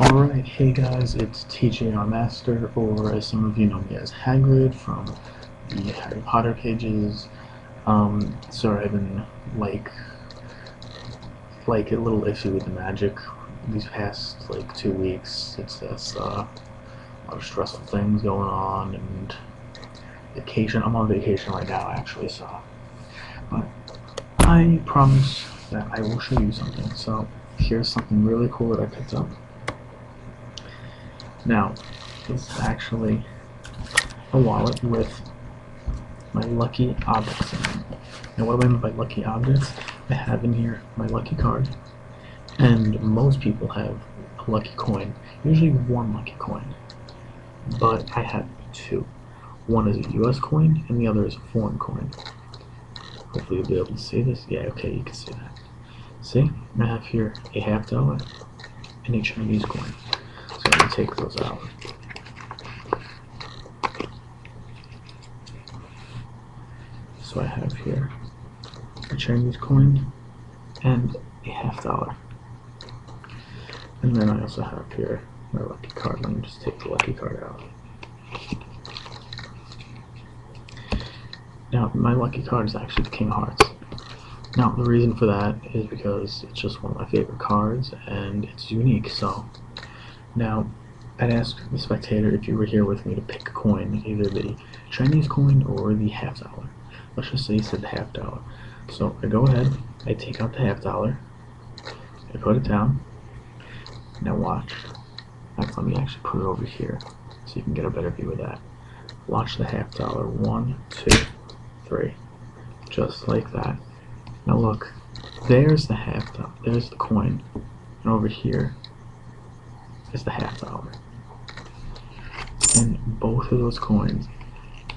Alright, hey guys, it's TJR Master, or as some of you know me as Hagrid from the Harry Potter pages. Um, sorry, I've been like, like a little iffy with the magic these past like two weeks. It's just uh, a lot of stressful things going on and vacation. I'm on vacation right now, actually, so. But I promise that I will show you something. So here's something really cool that I picked up. Now, this is actually a wallet with my lucky objects in it. Now, what do I mean by lucky objects? I have in here my lucky card, and most people have a lucky coin, usually one lucky coin, but I have two. One is a US coin, and the other is a foreign coin. Hopefully you'll be able to see this. Yeah, okay, you can see that. See, I have here a half dollar and a Chinese coin. Take those out. So I have here a Chinese coin and a half dollar. And then I also have here my lucky card. Let me just take the lucky card out. Now, my lucky card is actually the King of Hearts. Now, the reason for that is because it's just one of my favorite cards and it's unique, so. Now, I'd ask the spectator if you were here with me to pick a coin, either the Chinese coin or the half dollar. Let's just say you said the half dollar. So, I go ahead, I take out the half dollar, I put it down. Now, watch. Let me actually put it over here so you can get a better view of that. Watch the half dollar. One, two, three. Just like that. Now look, there's the half dollar, there's the coin, and over here is the half dollar. And both of those coins,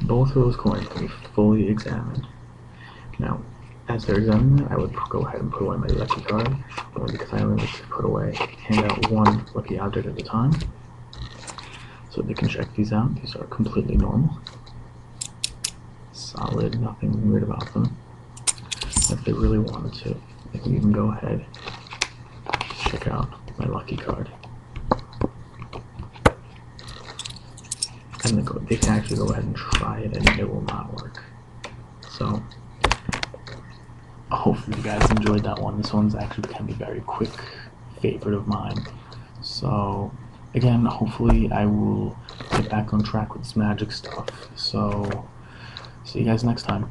both of those coins can be fully examined. Now, as they're examining I would go ahead and put away my lucky card, only because I only like to put away, hand out one lucky object at a time. So they can check these out. These are completely normal. Solid, nothing weird about them if they really wanted to, they can even go ahead check out my lucky card. And go, they can actually go ahead and try it and it will not work. So, hopefully you guys enjoyed that one. This one's actually become a very quick favorite of mine. So, again, hopefully I will get back on track with this magic stuff. So, see you guys next time.